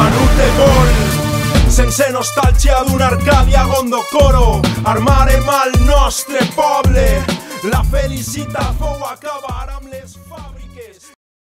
menut de gol. Sense nostàlgia d'una Arcàdia Gondocoro armarem al nostre poble. La felicitat fou acabar amb les fàbriques.